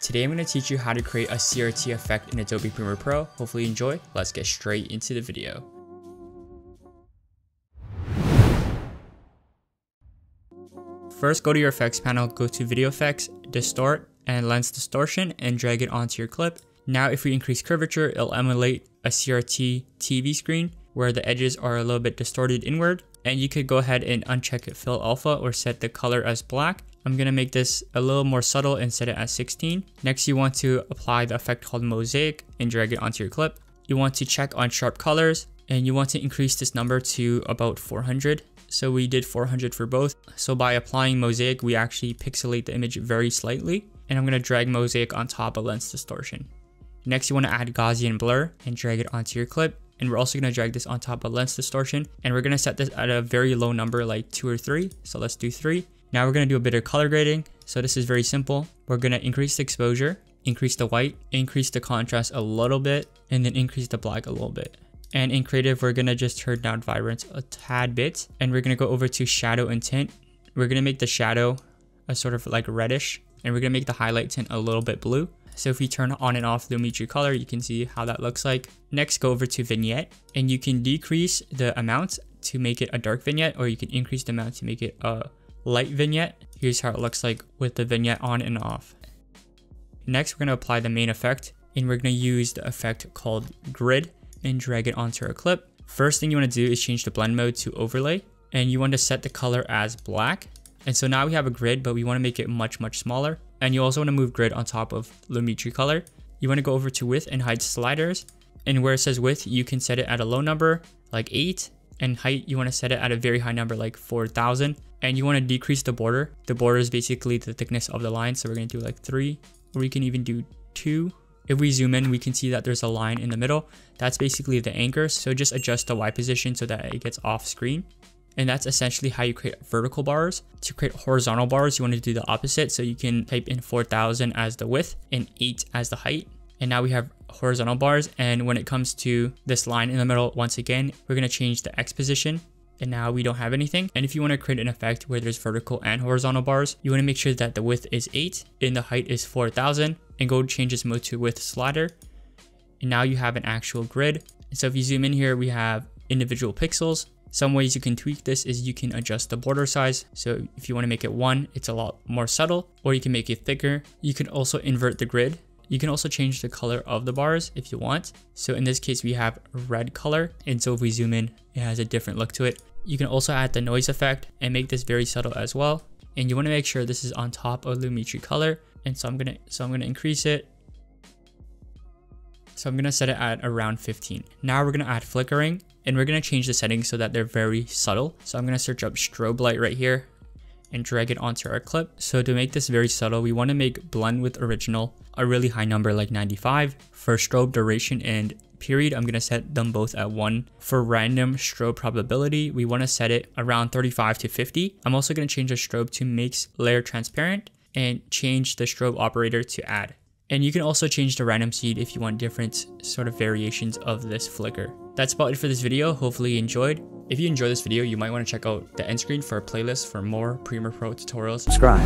Today I'm going to teach you how to create a CRT effect in Adobe Premiere Pro. Hopefully you enjoy. Let's get straight into the video. First go to your effects panel, go to video effects, distort and lens distortion and drag it onto your clip. Now if we increase curvature, it'll emulate a CRT TV screen where the edges are a little bit distorted inward. And you could go ahead and uncheck fill alpha or set the color as black I'm gonna make this a little more subtle and set it at 16. Next, you want to apply the effect called mosaic and drag it onto your clip. You want to check on sharp colors and you want to increase this number to about 400. So we did 400 for both. So by applying mosaic, we actually pixelate the image very slightly. And I'm gonna drag mosaic on top of lens distortion. Next, you wanna add Gaussian blur and drag it onto your clip. And we're also gonna drag this on top of lens distortion. And we're gonna set this at a very low number, like two or three. So let's do three. Now we're to do a bit of color grading. So this is very simple. We're to increase the exposure, increase the white, increase the contrast a little bit, and then increase the black a little bit. And in creative, we're to just turn down vibrance a tad bit. And we're to go over to shadow and tint. We're to make the shadow a sort of like reddish. And we're to make the highlight tint a little bit blue. So if we turn on and off Lumetri color, you can see how that looks like. Next, go over to vignette and you can decrease the amount to make it a dark vignette or you can increase the amount to make it a light vignette. Here's how it looks like with the vignette on and off. Next, we're going to apply the main effect and we're going to use the effect called grid and drag it onto our clip. First thing you want to do is change the blend mode to overlay and you want to set the color as black. And so now we have a grid, but we want to make it much, much smaller. And you also want to move grid on top of Lumetri color. You want to go over to width and height sliders. And where it says width, you can set it at a low number like 8 and height you want to set it at a very high number like 4000 and you want to decrease the border the border is basically the thickness of the line so we're going to do like three or we can even do two if we zoom in we can see that there's a line in the middle that's basically the anchor so just adjust the y position so that it gets off screen and that's essentially how you create vertical bars. To create horizontal bars, you want to do the opposite. So you can type in 4000 as the width and 8 as the height. And now we have horizontal bars. And when it comes to this line in the middle, once again, we're going to change the X position and now we don't have anything. And if you want to create an effect where there's vertical and horizontal bars, you want to make sure that the width is 8 and the height is 4000 and go change this mode to width slider. And now you have an actual grid. so if you zoom in here, we have individual pixels. Some ways you can tweak this is you can adjust the border size. So if you want to make it one, it's a lot more subtle, or you can make it thicker. You can also invert the grid. You can also change the color of the bars if you want. So in this case, we have red color. And so if we zoom in, it has a different look to it. You can also add the noise effect and make this very subtle as well. And you want to make sure this is on top of Lumetri color. And so I'm gonna so I'm gonna increase it. So I'm gonna set it at around 15. Now we're gonna add flickering and we're gonna change the settings so that they're very subtle. So I'm gonna search up strobe light right here and drag it onto our clip. So to make this very subtle, we want to make blend with original a really high number like 95. For strobe duration and period, I'm going to set them both at 1. For random strobe probability, we want to set it around 35 to 50. I'm also going to change the strobe to makes layer transparent and change the strobe operator to add. And you can also change the random seed if you want different sort of variations of this flicker. That's about it for this video. Hopefully you enjoyed. If you enjoyed this video, you might want to check out the end screen for a playlist for more Premiere Pro tutorials. Subscribe.